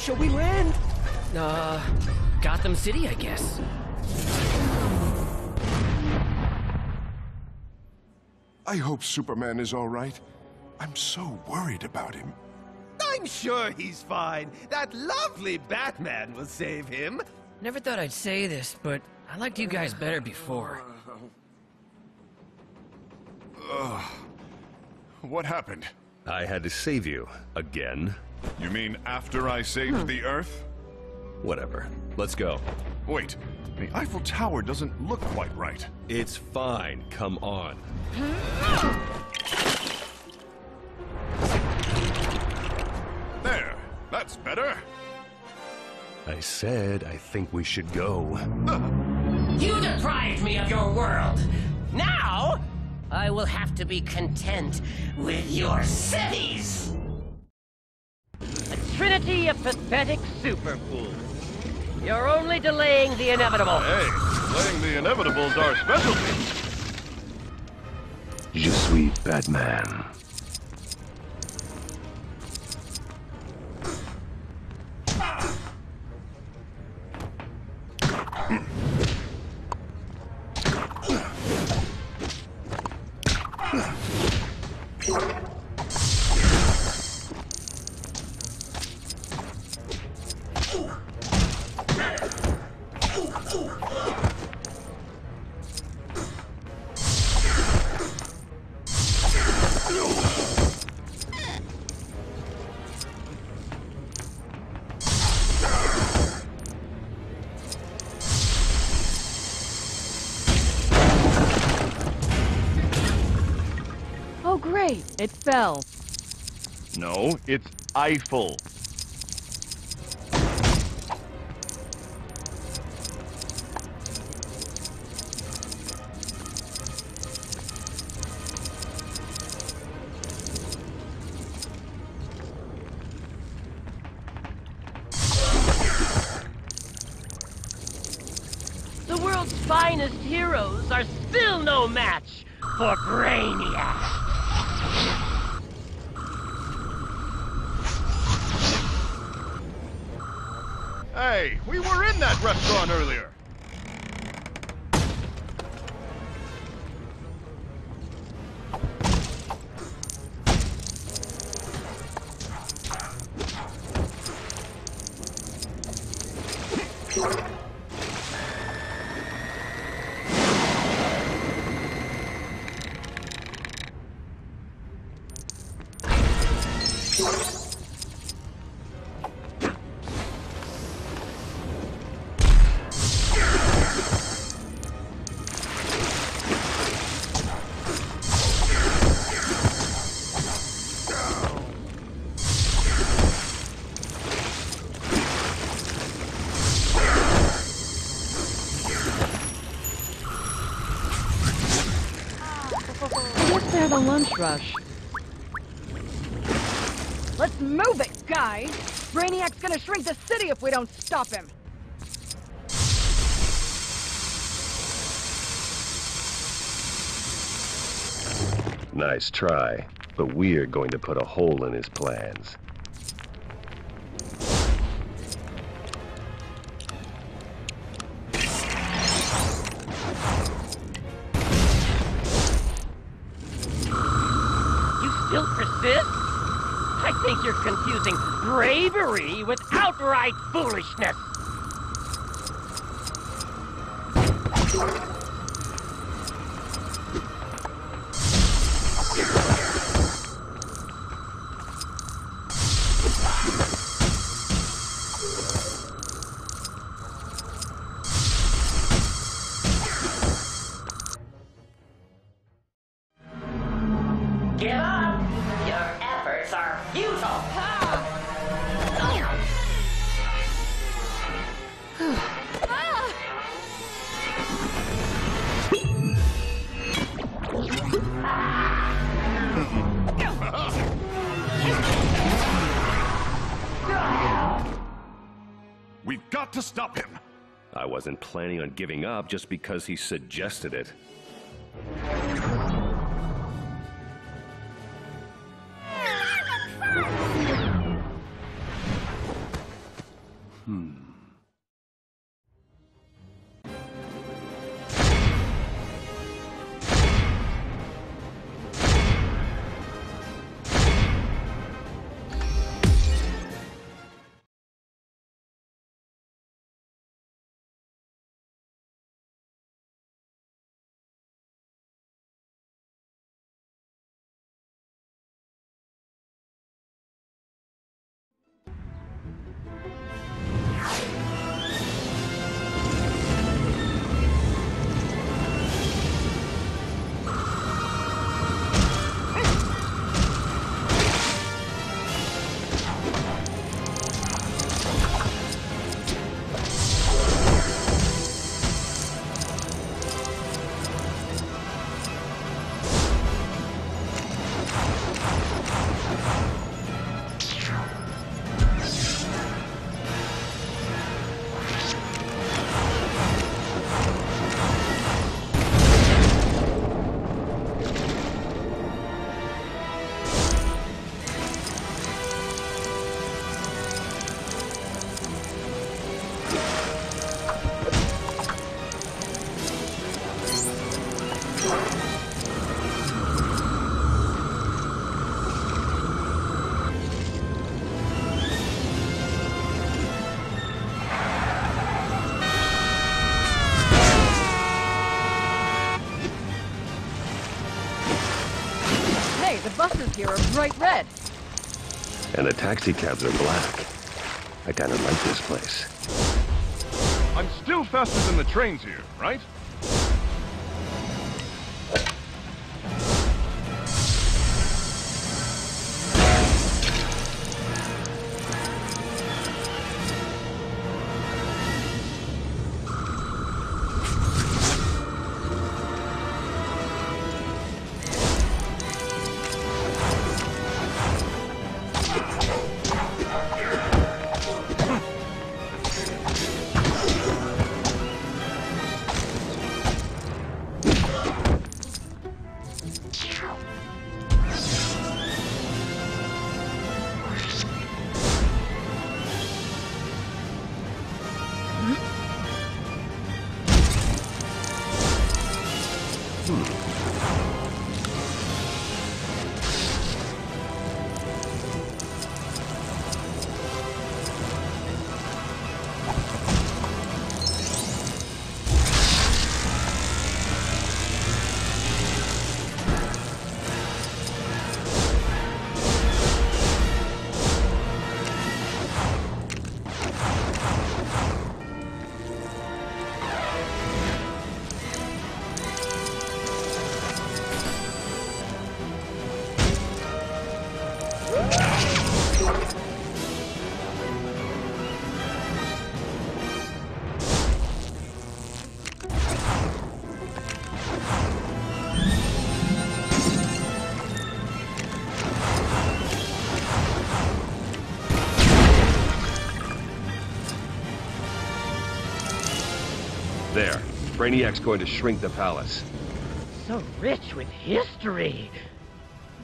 shall we land? Uh, Gotham City, I guess. I hope Superman is all right. I'm so worried about him. I'm sure he's fine. That lovely Batman will save him. Never thought I'd say this, but I liked you guys better before. What happened? I had to save you. Again? You mean after I saved hmm. the Earth? Whatever. Let's go. Wait, the Eiffel Tower doesn't look quite right. It's fine. Come on. There, that's better. I said I think we should go. You deprived me of your world. Now, I will have to be content with your cities. A trinity of pathetic super fools. You're only delaying the inevitable. Ah, hey, playing the inevitable's our specialty. Je suis Batman. It fell. No, it's Eiffel. The world's finest heroes are still no match for Brainiac. Hey, we were in that restaurant earlier. The lunch rush. Let's move it, guys! Brainiac's gonna shrink the city if we don't stop him! Nice try, but we're going to put a hole in his plans. Think you're confusing bravery with outright foolishness. We've got to stop him. I wasn't planning on giving up just because he suggested it. Buses here are bright red. And the taxi cabs are black. I kinda like this place. I'm still faster than the trains here, right? Sulu. There. Brainiac's going to shrink the palace. So rich with history.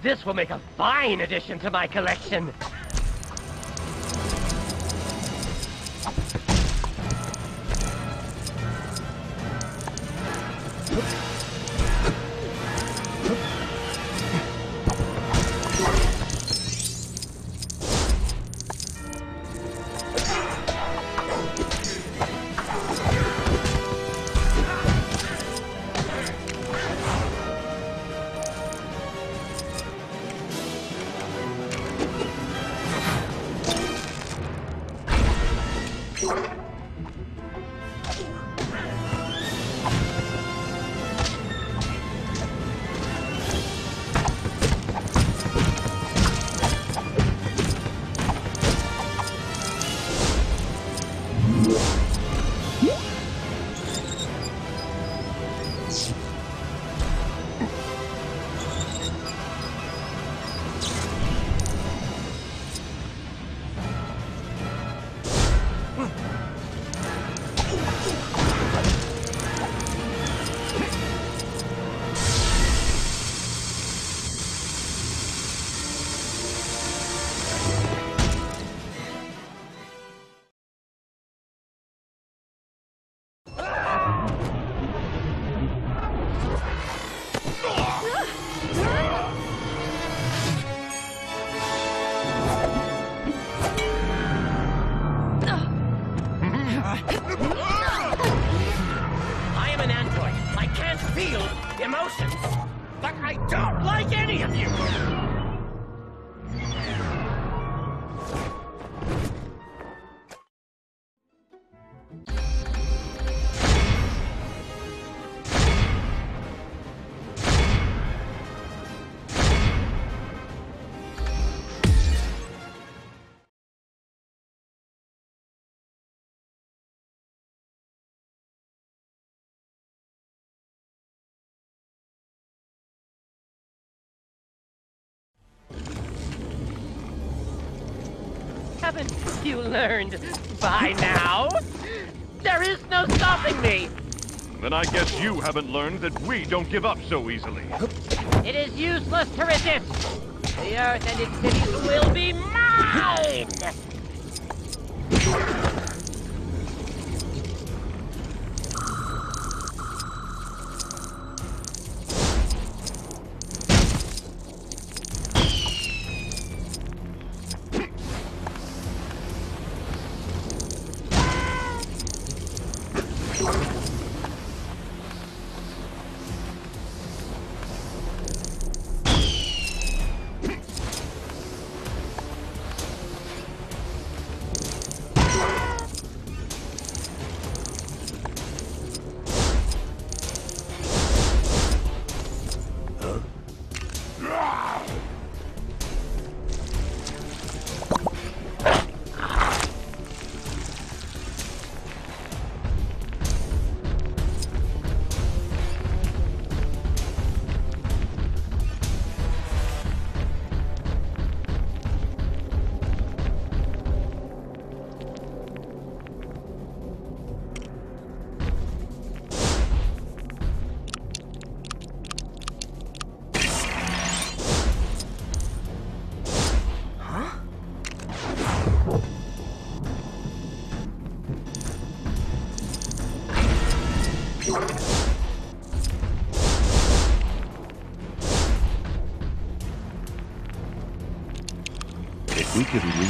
This will make a fine addition to my collection. Haven't you learned by now? There is no stopping me. Then I guess you haven't learned that we don't give up so easily. It is useless to resist. The Earth and its cities will be mine!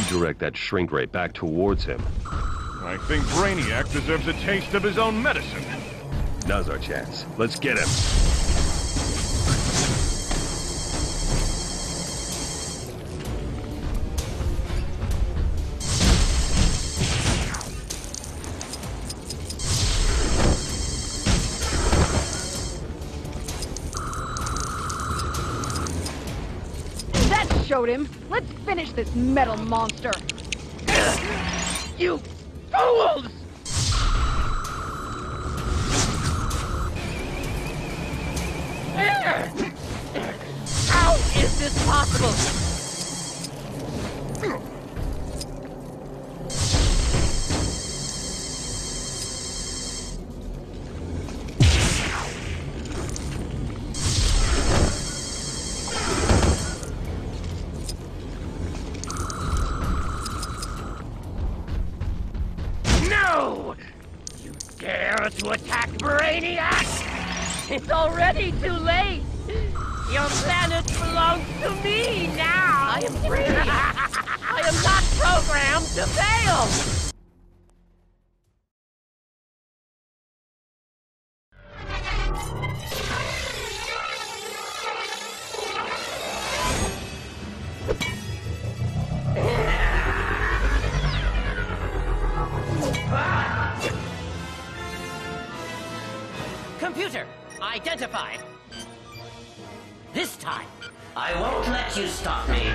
Redirect that shrink ray back towards him, I think Brainiac deserves a taste of his own medicine. now's our chance. Let's get him. That showed him. This metal monster. You fools! Dare to attack Brainiac? It's already too late! Your planet belongs to me now! I am free! I am not programmed to fail! Computer, identify! This time, I won't let you stop me.